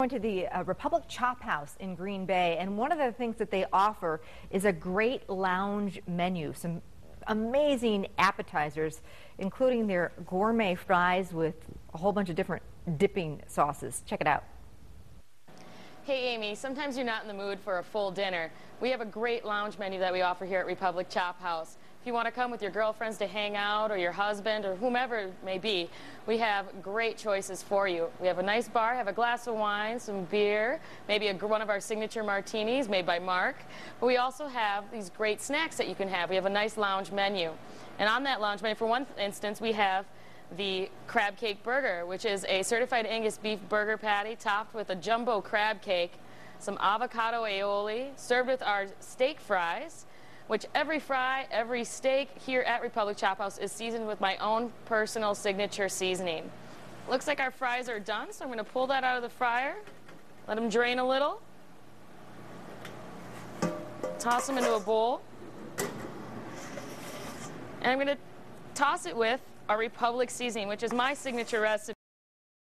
Going to the uh, Republic Chop House in Green Bay, and one of the things that they offer is a great lounge menu. Some amazing appetizers, including their gourmet fries with a whole bunch of different dipping sauces. Check it out. Hey Amy, sometimes you're not in the mood for a full dinner. We have a great lounge menu that we offer here at Republic Chop House. If you want to come with your girlfriends to hang out or your husband or whomever it may be, we have great choices for you. We have a nice bar, have a glass of wine, some beer, maybe a, one of our signature martinis made by Mark. But we also have these great snacks that you can have. We have a nice lounge menu. And on that lounge menu, for one instance, we have the crab cake burger, which is a certified Angus beef burger patty topped with a jumbo crab cake, some avocado aioli, served with our steak fries, which every fry, every steak here at Republic Chop House is seasoned with my own personal signature seasoning. Looks like our fries are done, so I'm going to pull that out of the fryer, let them drain a little, toss them into a bowl, and I'm going to toss it with our Republic seasoning, which is my signature recipe.